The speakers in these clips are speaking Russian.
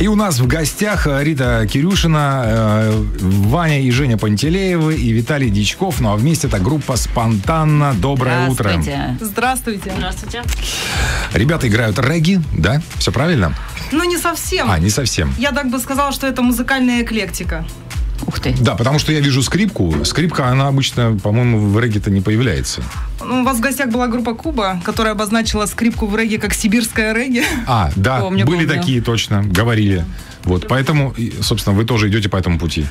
И у нас в гостях э, Рита Кирюшина, э, Ваня и Женя Пантелеевы и Виталий Дичков. Ну а вместе это группа «Спонтанно». Доброе утро. Здравствуйте. Здравствуйте. Здравствуйте. Ребята играют регги, да? Все правильно? Ну, не совсем. А, не совсем. Я так бы сказала, что это музыкальная эклектика. Ух ты. Да, потому что я вижу скрипку. Скрипка, она обычно, по-моему, в регге-то не появляется. Ну, у вас в гостях была группа Куба, которая обозначила скрипку в регге как сибирская регги. А, да, Помню, были помню. такие точно, говорили. Вот, поэтому, собственно, вы тоже идете по этому пути.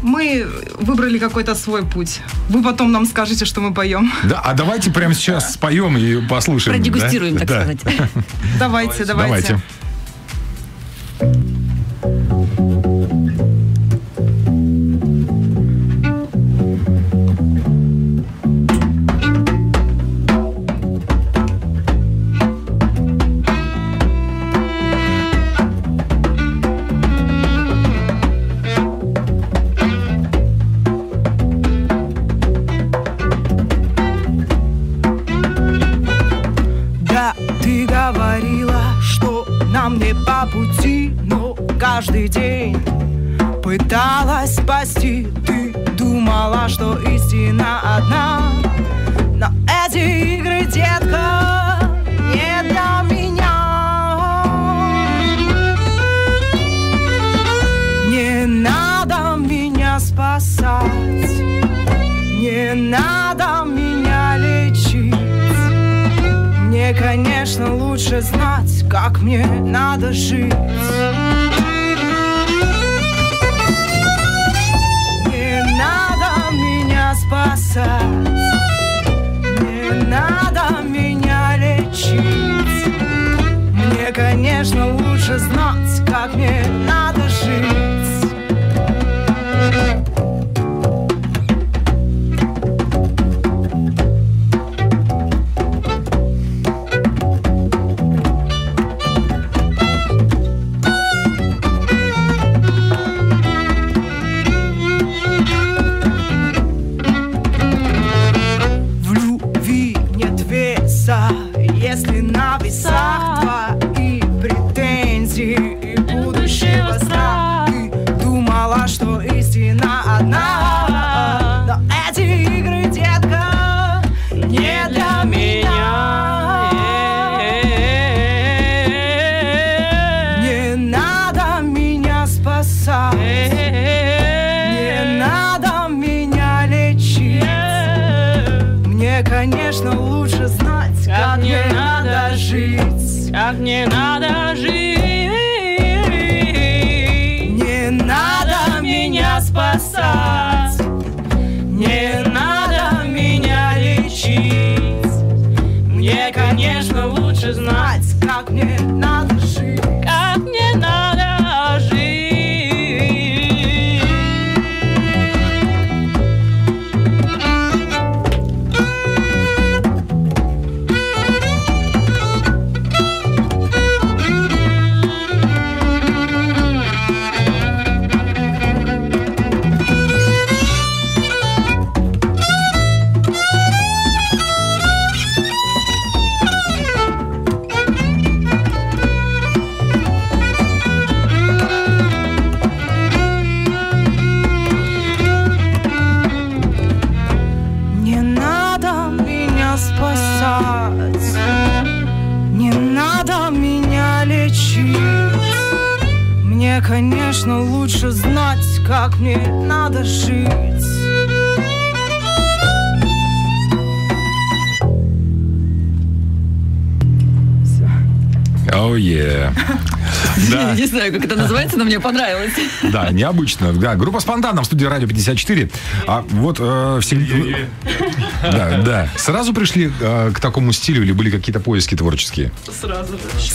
Мы выбрали какой-то свой путь. Вы потом нам скажете, что мы поем. Да, а давайте прямо сейчас споем и послушаем. Продегустируем, да? так Да. сказать. Давайте, давайте. Давайте. Пыталась спасти. Ты думала, что истина одна, но эти игры, детка, не для меня. Не надо меня спасать, не надо меня лечить. Мне, конечно, лучше знать, как мне надо жить. Спасать, не надо меня лечить. Мне, конечно, лучше знать, как мне надо конечно, лучше знать, как мне надо жить. Oh, yeah. Да, Не знаю, как это называется, но мне понравилось. да, необычно. Да, группа «Спонтанно» в студии «Радио 54». А вот э, всегда... Да, да. Сразу пришли э, к такому стилю или были какие-то поиски творческие?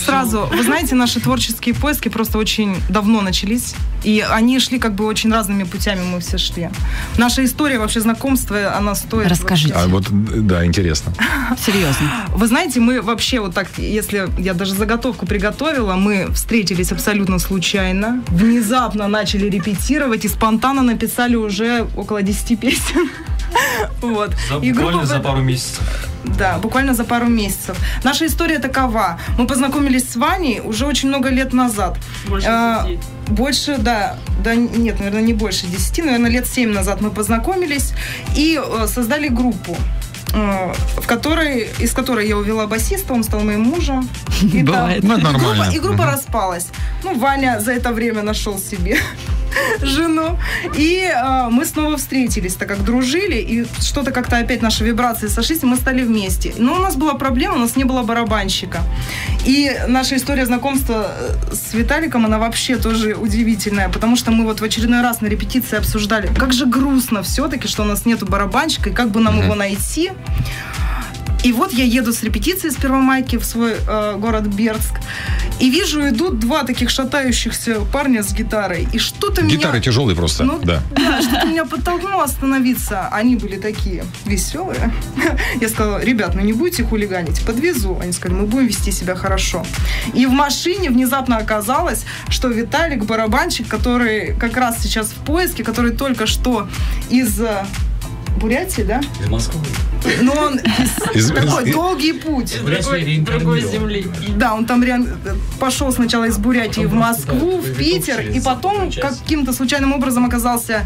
Сразу, вы знаете, наши творческие поиски просто очень давно начались, и они шли как бы очень разными путями, мы все шли. Наша история вообще знакомства, она стоит... Расскажите. А вот, да, интересно. Серьезно. Вы знаете, мы вообще вот так, если я даже заготовку приготовила, мы встретились абсолютно случайно, внезапно начали репетировать и спонтанно написали уже около 10 песен. Вот. За- И Буквально за пару месяцев. Да, буквально за пару месяцев. Наша история такова. Мы познакомились с Ваней уже очень много лет назад. Больше А. Больше, да, да, нет, наверное, не больше 10, наверное, лет 7 назад мы познакомились и э, создали группу в которой, из которой я увела басиста, он стал моим мужем. И там- Бывает. Ну, это и группа- нормально. И группа Мгм. распалась. Ну, Ваня за это время нашел себе жену. И э, мы снова встретились, так как дружили, и что-то как-то опять наши вибрации сошлись, и мы стали вместе. Но у нас была проблема, у нас не было барабанщика. И наша история знакомства э, с Виталиком, она вообще тоже удивительная, потому что мы вот в очередной раз на репетиции обсуждали, как же грустно все-таки, что у нас нету барабанщика, и как бы нам Мгм. его найти. И вот я еду с репетиции с Первомайки в свой э, город Бердск. И вижу, идут два таких шатающихся парня с гитарой. И что-то меня... Гитары тяжелые просто, Ну, да. Да, что-то меня подтолкнуло остановиться. Они были такие веселые. Я сказала, ребят, ну не будете хулиганить, подвезу. Они сказали, мы будем вести себя хорошо. И в машине внезапно оказалось, что Виталик барабанщик, который как раз сейчас в поиске, который только что из э, Бурятии, да? Из Москвы. Но он Из- такой из- долгий путь. Бурятии другой реинкарнировал. земли. Да, он там реально пошел сначала из Бурятии в Москву, да, в Питер, и потом каким-то случайным образом оказался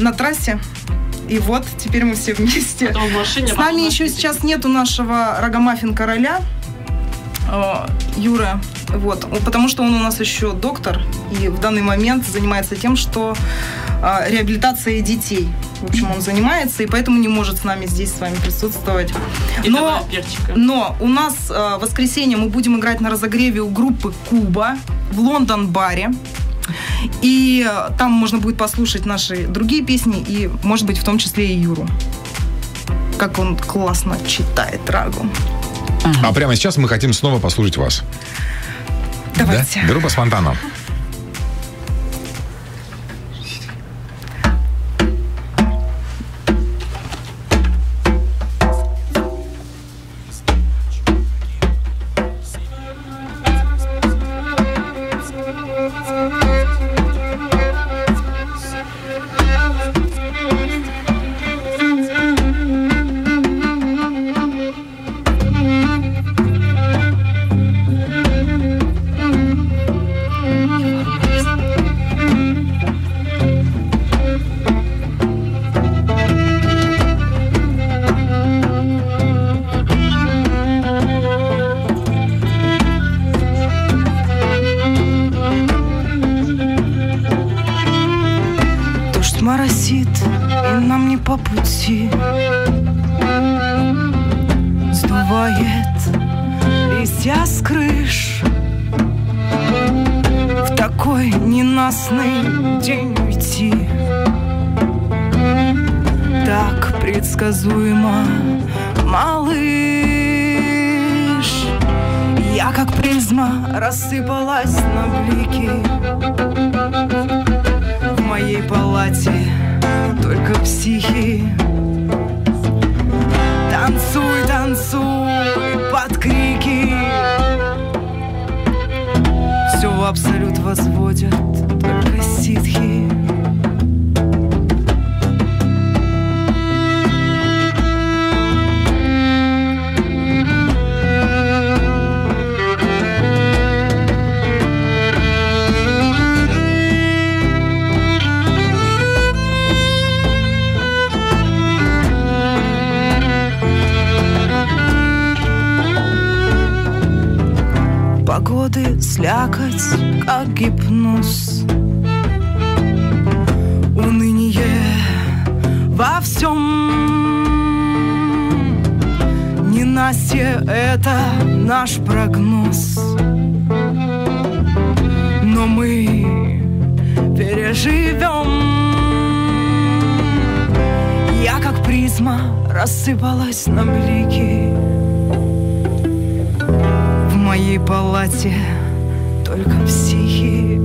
на трассе. И вот теперь мы все вместе. Потом в машине. С нами на еще сейчас нету нашего рогомаффин короля э, Юры. Вот, потому что он у нас еще доктор и в данный момент занимается тем, что э, реабилитацией детей. В общем, он занимается, и поэтому не может с нами здесь с вами присутствовать. И Но но у нас э, в воскресенье мы будем играть на разогреве у группы Куба в Лондон-баре. И там можно будет послушать наши другие песни и, может быть, в том числе и Юру. Как он классно читает рагу. А прямо сейчас мы хотим снова послушать вас. Давайте. Да? Группа «Спонтанно». Пути. Сдувает листья с крыш. В такой ненастный день уйти. Так предсказуемо, малыш. Я как призма рассыпалась на блики. В моей палате только психи Танцуй, танцуй под крики. Все в абсолют возводят слякоть, как гипноз. Уныние во всем. Ненастье — это наш прогноз. Но мы переживем. Я как призма рассыпалась на блики. В моей палате только психи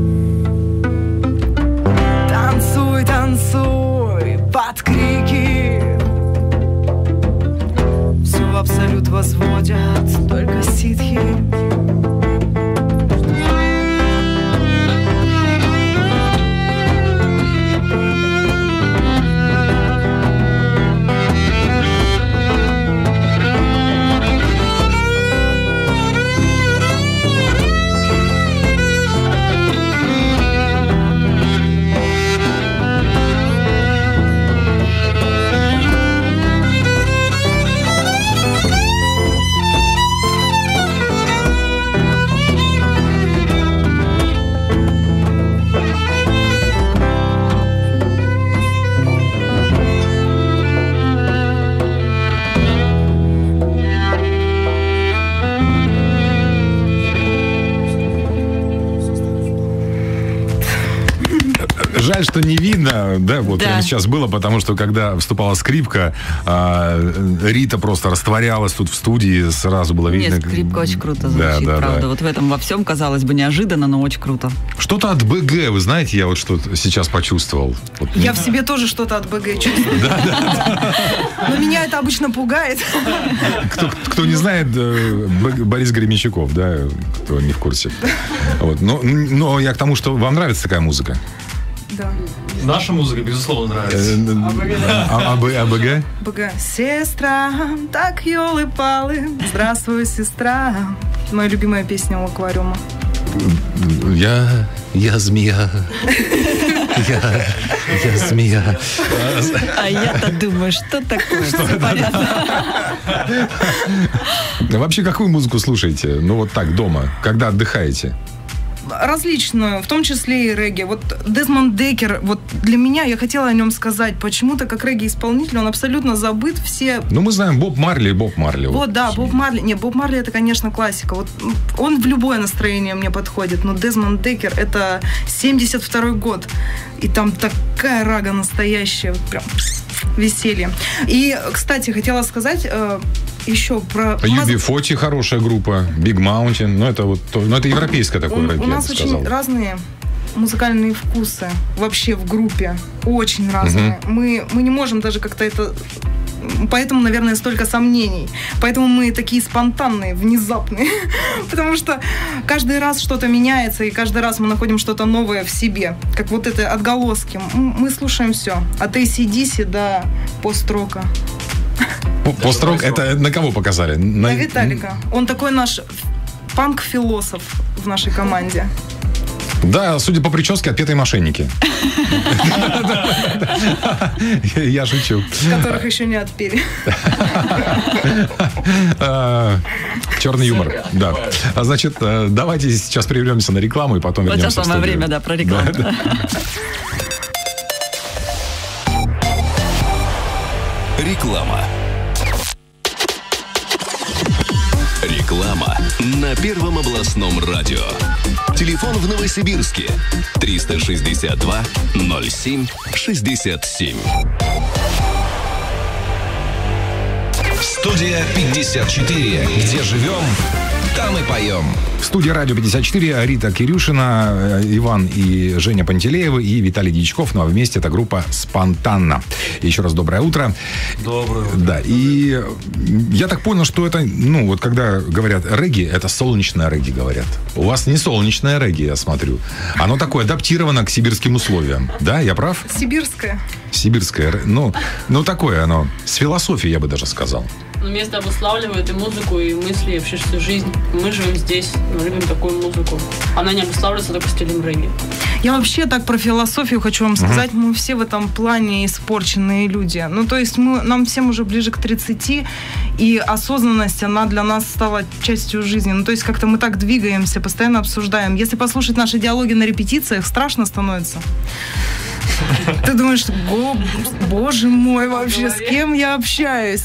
Танцуй, танцуй под крики. Все в абсолют возводят только ситхи Жаль, что не видно, да, вот Да. прямо сейчас было, потому что когда вступала скрипка, а, Рита просто растворялась тут в студии, сразу было видно. Нет, скрипка очень круто Да, звучит, да, правда. да. Вот в этом во всем, казалось бы, неожиданно, но очень круто. Что-то от БГ, вы знаете, я вот что сейчас почувствовал. Вот Я в себе тоже что-то от БГ чувствую. Но меня это обычно пугает. Кто, кто не знает, э, Борис Гремячуков, да, кто не в курсе. Вот. Но, но я к тому, что вам нравится такая музыка. Да. Наша музыка, безусловно, нравится. А, АБ- АБГ? БГ. Сестра, так елы-палы. Здравствуй, сестра. Моя любимая песня у аквариума. Я, я змея. Я, я змея. А я-то думаю, что такое? Понятно. Вообще, какую музыку слушаете? Ну, вот так, дома, когда отдыхаете? Различную, в том числе и регги. Вот Дезмонд Декер, вот для меня, я хотела о нем сказать, почему-то как регги-исполнитель, он абсолютно забыт, все... Ну, мы знаем Боб Марли и Боб Марли. Вот, да, Боб Марли. Не, Боб Марли это, конечно, классика. Вот он в любое настроение мне подходит. Но Дезмонд Декер это 72 год. И там такая рага настоящая. Вот прям веселье. И, кстати, хотела сказать э, еще про... UB40 хорошая группа, Big Mountain, ну это вот, ну это европейское такое У, регги, у нас очень разные музыкальные вкусы вообще в группе. Очень разные. Мы, мы не можем даже как-то это... Поэтому, наверное, столько сомнений. Поэтому мы такие спонтанные, внезапные. Потому что каждый раз что-то меняется, и каждый раз мы находим что-то новое в себе. Как вот это отголоски. Мы слушаем все. От ACDC до пост-рока. По- Пост-рок, это на кого показали? На Виталика. Он такой наш панк-философ в нашей команде. Да, судя по прическе, отпетые мошенники. Я шучу. которых еще не отпели. А, Черный юмор, да. А, Значит, э, давайте сейчас прервемся на рекламу и потом вернемся сейчас самое время, да, про рекламу. Реклама. Реклама на Первом областном радио. Телефон в Новосибирске 362 07 67. Студия 54. Где живем, там и поем. В студии «Радио 54» Рита Кирюшина, э, Иван и Женя Пантелеева и Виталий Дичков. Ну а вместе эта группа «Спонтанно». Еще раз доброе утро. Доброе утро. Да, и я так понял, что это, ну, вот когда говорят регги, это солнечное регги, говорят. У вас не солнечное регги, я смотрю. Оно такое адаптировано к сибирским условиям. Да, я прав? Сибирская. Сибирское, ре- ну, ну такое оно, с философией, я бы даже сказал. Но место обуславливает и музыку, и мысли, и вообще всю жизнь. Мы живем здесь, мы любим такую музыку. Она не обуславливается только стилем регги. Я вообще так про философию хочу вам сказать. Мы все в этом плане испорченные люди. Ну, то есть мы, нам всем уже ближе к 30, и осознанность, она для нас стала частью жизни. Ну, то есть как-то мы так двигаемся, постоянно обсуждаем. Если послушать наши диалоги на репетициях, страшно становится. Ты думаешь, «Го- боже мой, вообще, с кем я общаюсь?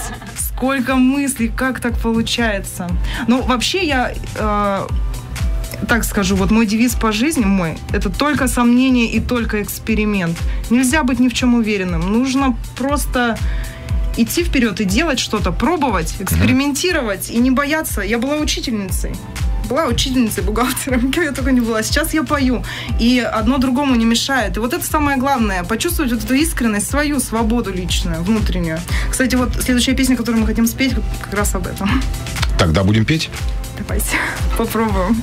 Сколько мыслей, как так получается? Ну, вообще я э, так скажу, вот мой девиз по жизни мой, это только сомнение и только эксперимент. Нельзя быть ни в чем уверенным. Нужно просто идти вперед и делать что-то, пробовать, экспериментировать и не бояться. Я была учительницей. Была учительницей, бухгалтером, кем я только не была. Сейчас я пою. И одно другому не мешает. И вот это самое главное. Почувствовать вот эту искренность, свою свободу личную, внутреннюю. Кстати, вот следующая песня, которую мы хотим спеть, как раз об этом. Тогда будем петь. Давайте попробуем.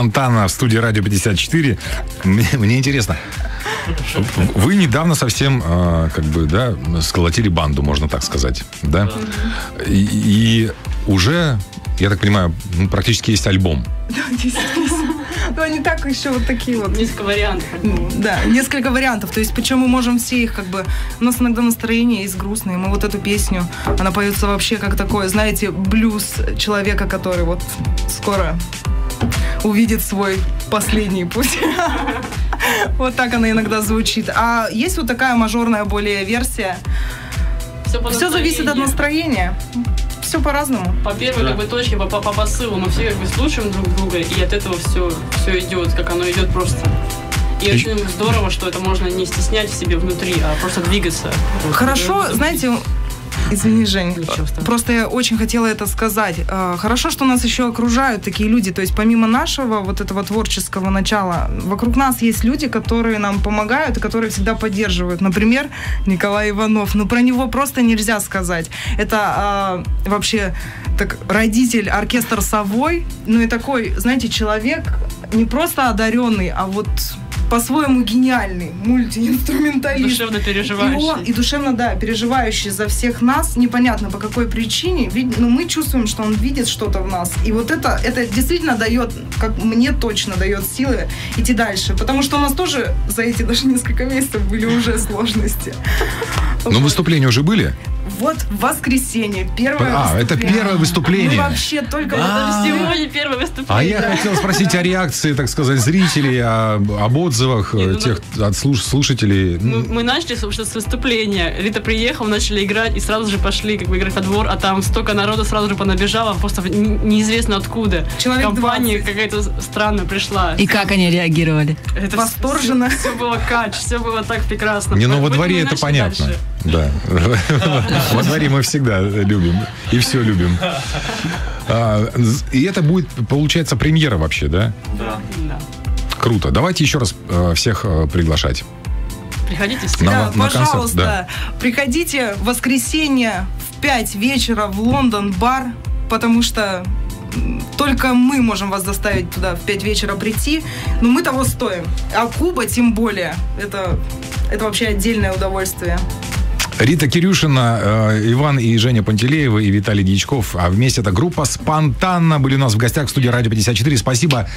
Спонтанно в студии Радио 54. Мне, мне интересно, вы недавно совсем, а, как бы, да, сколотили банду, можно так сказать, да? И, и уже, я так понимаю, ну, практически есть альбом. Ну, они так еще вот такие вот. Несколько вариантов. Да, несколько вариантов. То есть, причем мы можем все их как бы... У нас иногда настроение есть грустное. Мы вот эту песню, она поется вообще как такое, знаете, блюз человека, который вот скоро увидит свой последний путь. Вот так она иногда звучит. А есть вот такая мажорная более версия. Все зависит от настроения. Все по-разному. По первой как бы точке, по, по, по посылу мы все как бы слушаем друг друга, и от этого все, все идет, как оно идет просто. И очень здорово, что это можно не стеснять в себе внутри, а просто двигаться. Хорошо, знаете, Извини, Жень. Ничего. Просто я очень хотела это сказать. Э, Хорошо, что нас еще окружают такие люди. То есть помимо нашего вот этого творческого начала, вокруг нас есть люди, которые нам помогают и которые всегда поддерживают. Например, Николай Иванов. Ну, про него просто нельзя сказать. Это а, вообще так, родитель оркестр «Совой». Ну и такой, знаете, человек не просто одаренный, а вот по-своему гениальный мультиинструменталист. Душевно И, переживающий. он, и душевно, да, переживающий за всех нас, непонятно по какой причине, Вид- но мы чувствуем, что он видит что-то в нас. И вот это, это действительно дает, как мне точно дает силы идти дальше. Потому что у нас тоже за эти даже несколько месяцев были уже сложности. Но выступления уже были? Вот воскресенье, первое А, это первое выступление. Мы вообще только... Это сегодня первое выступление. А я хотел спросить о реакции, так сказать, зрителей, о- об отзывах Не, э, ну, тех от слуш- слушателей. Мы, мы начали с, с выступления. Рита приехала, начали играть, и сразу же пошли как бы играть во двор, а там столько народу сразу же понабежало, просто неизвестно откуда. Человек Компания 20. какая-то странная пришла. И как они реагировали? Это Восторженно. Все, было кач, все было так прекрасно. Не, ну во дворе это понятно. дальше. Да. Во дворе мы всегда любим. И все любим. А, И это будет, получается, премьера вообще, да? Да. Да. Круто. Давайте еще раз э, всех э, приглашать. Приходите все. На- Да, на концерт, пожалуйста, да. приходите в воскресенье в 5 вечера в Лондон бар, потому что только мы можем вас заставить туда в 5 вечера прийти, но мы того стоим. А Куба тем более. Это, это вообще отдельное удовольствие. Рита Кирюшина, э, Иван и Женя Пантелеева и Виталий Дьячков. А вместе эта группа спонтанно были у нас в гостях в студии Радио 54. Спасибо,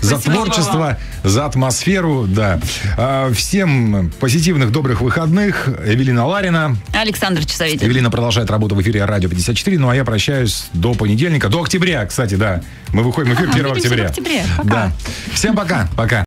за Спасибо творчество, за атмосферу. Да. А, Всем позитивных, добрых выходных. Эвелина Ларина. Александр Часовитин. Эвелина продолжает работу в эфире Радио 54. Ну а я прощаюсь до понедельника, до октября, кстати, да. Мы выходим в эфир 1 увидимся в октября. октябре. Пока. Да. Всем пока. Пока.